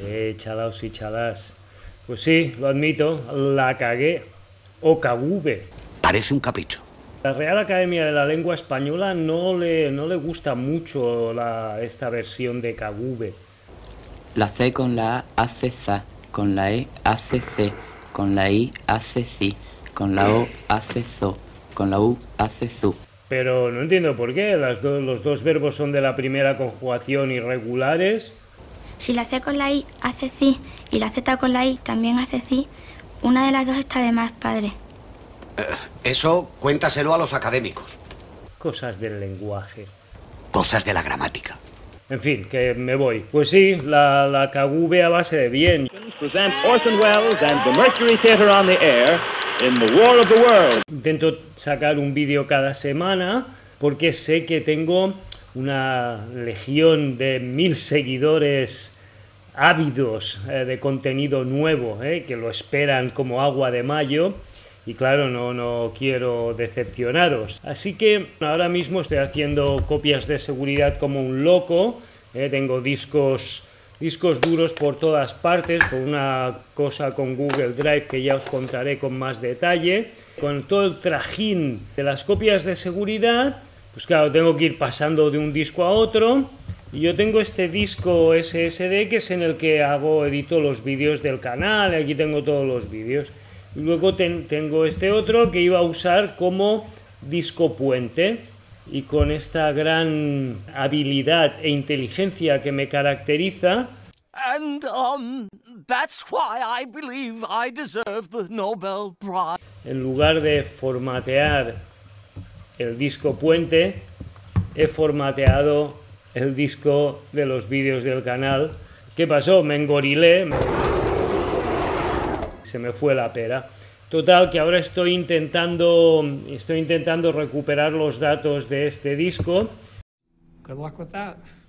Eh, chalaos y chalas. Pues sí, lo admito, la cagué. O caguve. Parece un capricho. La Real Academia de la Lengua Española no le, no le gusta mucho la, esta versión de caguve. La C con la A hace za, con la E hace C, con la I hace ci, con la O hace zo, con la U hace zu. Pero no entiendo por qué. Las do- los dos verbos son de la primera conjugación irregulares. Si la C con la I hace ci y la Z con la I también hace ci, una de las dos está de más, padre. Eso cuéntaselo a los académicos. Cosas del lenguaje. Cosas de la gramática. En fin, que me voy. Pues sí, la, la a base de bien. present Orson Welles and the Mercury Theatre on the air in The War of the Worlds. Intento sacar un vídeo cada semana porque sé que tengo una legión de mil seguidores ávidos eh, de contenido nuevo, eh, que lo esperan como agua de mayo. Y claro, no, no quiero decepcionaros. Así que ahora mismo estoy haciendo copias de seguridad como un loco. eh, tengo discos, discos duros por todas partes, con una cosa con Google Drive que ya os contaré con más detalle. Con todo el trajín de las copias de seguridad, pues claro, tengo que ir pasando de un disco a otro. Y yo tengo este disco SSD que es en el que hago, edito los vídeos del canal, aquí tengo todos los vídeos. Y luego ten- tengo este otro que iba a usar como disco puente. Y con esta gran habilidad e inteligencia que me caracteriza, And, um, that's why I believe I deserve the Nobel Prize. en lugar de formatear el disco puente, he formateado el disco de los vídeos del canal. ¿Qué pasó? Me engorilé. Se me fue la pera. Total, que ahora estoy intentando, estoy intentando recuperar los datos de este disco Good luck with that.